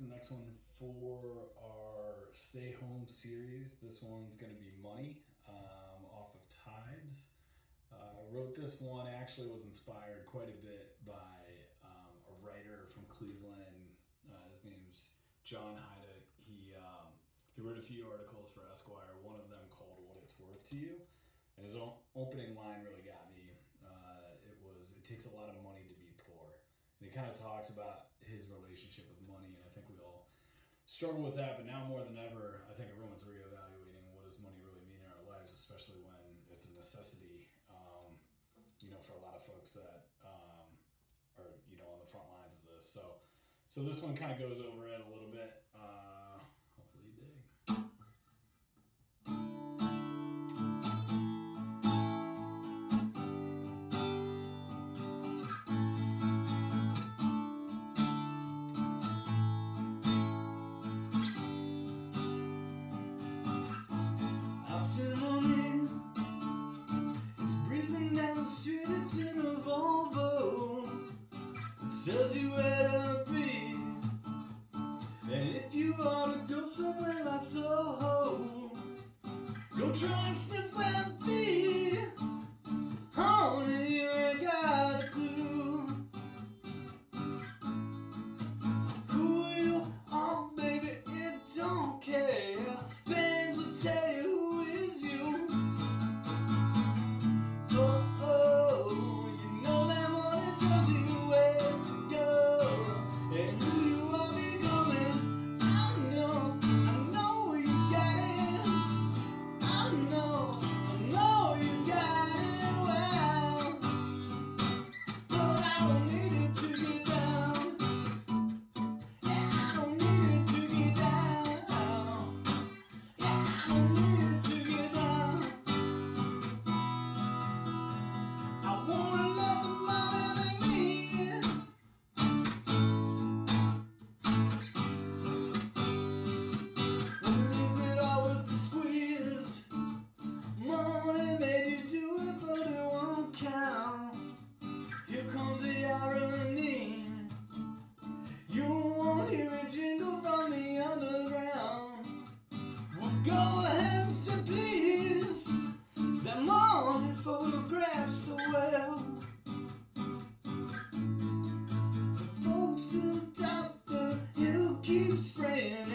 the next one for our stay home series. This one's going to be Money um, off of Tides. Uh, wrote this one, actually, was inspired quite a bit by um, a writer from Cleveland. Uh, his name's John Hyduk. He, um, he wrote a few articles for Esquire, one of them called What It's Worth to You. And his opening line really got me. Uh, it was, It takes a lot of money to be poor. And he kind of talks about his relationship with money, and I think we all struggle with that. But now more than ever, I think everyone's reevaluating what does money really mean in our lives, especially when it's a necessity. Um, you know, for a lot of folks that um, are you know on the front lines of this. So, so this one kind of goes over it a little bit. Uh, go try go say please. That morning photographs so well. The folks who atop the hill keep spraying